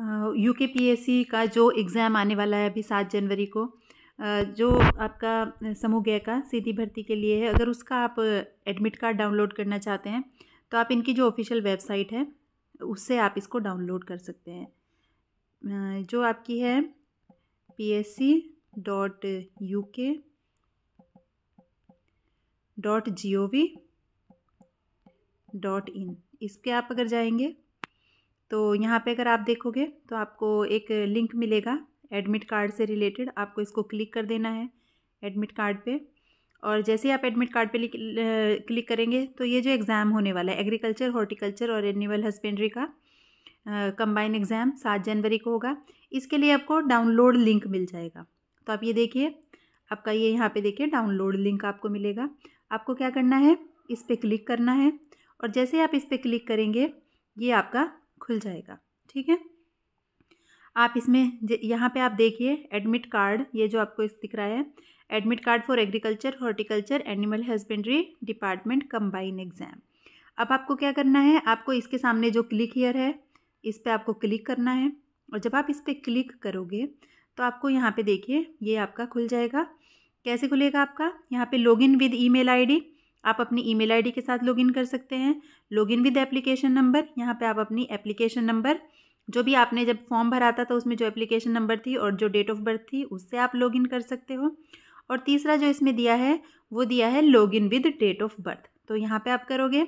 You के P S सी का जो एग्ज़ाम आने वाला है अभी सात जनवरी को जो आपका समूह गय का, सीधी भर्ती के लिए है, अगर उसका आप एडमिट कार्ड डाउनलोड करना चाहते हैं तो आप इनकी जो ऑफिशियल वेबसाइट है, उससे आप इसको डाउनलोड कर सकते हैं। जो आपकी है P S C dot U K dot G O V dot in इस पर आप अगर जाएँगे तो यहाँ पे अगर आप देखोगे तो आपको एक लिंक मिलेगा एडमिट कार्ड से रिलेटेड आपको इसको क्लिक कर देना है एडमिट कार्ड पे। और जैसे ही आप एडमिट कार्ड पे क्लिक करेंगे तो ये जो एग्ज़ाम होने वाला है एग्रीकल्चर हॉर्टिकल्चर और एनिमल हस्बेंड्री का कंबाइन एग्ज़ाम सात जनवरी को होगा। इसके लिए आपको डाउनलोड लिंक मिल जाएगा। तो आप ये देखिए, आपका ये यहाँ पे देखिए डाउनलोड लिंक आपको मिलेगा। आपको क्या करना है? इस पर क्लिक करना है। और जैसे आप इस पर क्लिक करेंगे, ये आपका खुल जाएगा, ठीक है? आप इसमें यहाँ पे आप देखिए एडमिट कार्ड ये जो आपको दिख रहा है admit card for agriculture horticulture animal husbandry department combine exam अब आपको क्या करना है? आपको इसके सामने जो क्लिक हियर है, इस पर आपको क्लिक करना है, और जब आप इस पर क्लिक करोगे तो आपको यहाँ पे देखिए, ये आपका खुल जाएगा। कैसे खुलेगा आपका? यहाँ पे लॉगिन विद ईमेल आईडी आप अपनी ईमेल आईडी के साथ लॉगिन कर सकते हैं। लॉगिन विद एप्लीकेशन नंबर, यहाँ पे आप अपनी एप्लीकेशन नंबर, जो भी आपने जब फॉर्म भरा था तो उसमें जो एप्लीकेशन नंबर थी और जो डेट ऑफ़ बर्थ थी, उससे आप लॉगिन कर सकते हो। और तीसरा जो इसमें दिया है, वो दिया है login with date of birth. तो यहाँ पे आप करोगे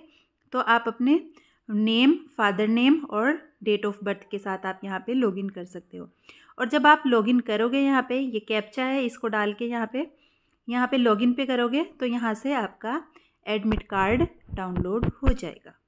तो आप अपने नेम, फादर नेम और डेट ऑफ़ बर्थ के साथ आप यहाँ पे लॉगिन कर सकते हो। और जब आप लॉगिन करोगे यहाँ पे, ये कैप्चा है, इसको डाल के यहाँ पे यहाँ पे लॉगिन पे करोगे तो यहाँ से आपका एडमिट कार्ड डाउनलोड हो जाएगा।